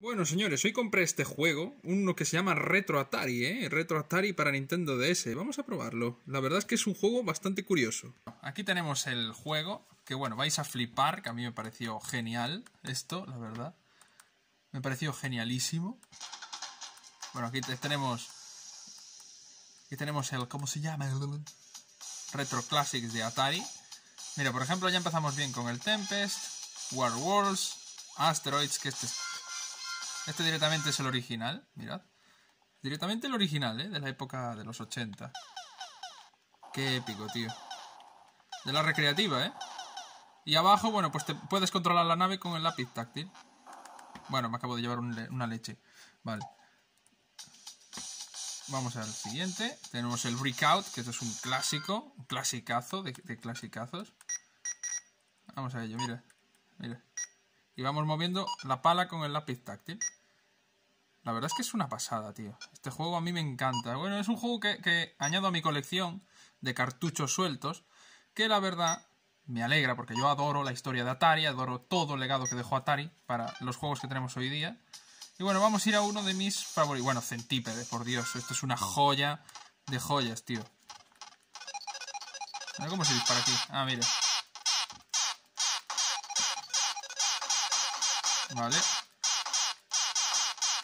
Bueno, señores, hoy compré este juego, uno que se llama Retro Atari, ¿eh? Retro Atari para Nintendo DS. Vamos a probarlo. La verdad es que es un juego bastante curioso. Aquí tenemos el juego, que bueno, vais a flipar, que a mí me pareció genial esto, la verdad. Me pareció genialísimo. Bueno, aquí tenemos... Aquí tenemos el... ¿Cómo se llama? Retro Classics de Atari. Mira, por ejemplo, ya empezamos bien con el Tempest, War Wars, Asteroids, que este este directamente es el original, mirad. Directamente el original, ¿eh? De la época de los 80. Qué épico, tío. De la recreativa, ¿eh? Y abajo, bueno, pues te puedes controlar la nave con el lápiz táctil. Bueno, me acabo de llevar una leche. Vale. Vamos al siguiente. Tenemos el Breakout, que esto es un clásico. Un clasicazo de, de clasicazos. Vamos a ello, mira. Mira y vamos moviendo la pala con el lápiz táctil. La verdad es que es una pasada, tío. Este juego a mí me encanta. Bueno, es un juego que, añado a mi colección de cartuchos sueltos, que la verdad me alegra porque yo adoro la historia de Atari, adoro todo el legado que dejó Atari para los juegos que tenemos hoy día. Y bueno, vamos a ir a uno de mis favoritos. Bueno, Centípede, por Dios. Esto es una joya de joyas, tío. Cómo se dispara aquí. Ah, mira. Vale.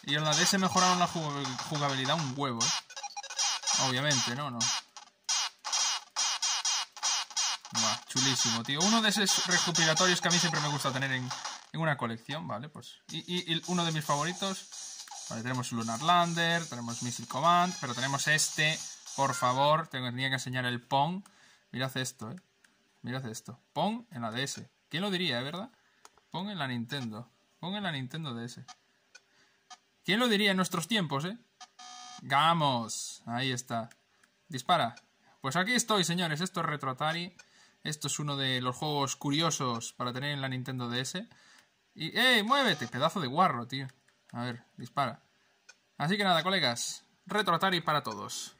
Y en la DS mejoraron la jugabilidad un huevo, ¿eh? Obviamente, ¿no? No. Va, chulísimo, tío. Uno de esos recopilatorios que a mí siempre me gusta tener en, una colección, ¿vale? Pues. Y, uno de mis favoritos. Vale, tenemos Lunar Lander, tenemos Missile Command, pero tenemos este. Por favor, tenía que enseñar el Pong. Mirad esto, ¿eh? Mirad esto. Pong en la DS. ¿Quién lo diría, eh, verdad? Pong en la Nintendo. Pongan la Nintendo DS. ¿Quién lo diría en nuestros tiempos, eh? Vamos. Ahí está. Dispara. Pues aquí estoy, señores. Esto es Retro Atari. Esto es uno de los juegos curiosos para tener en la Nintendo DS. Y, ¡eh! ¡Muévete! Pedazo de guarro, tío. A ver, dispara. Así que nada, colegas. Retro Atari para todos.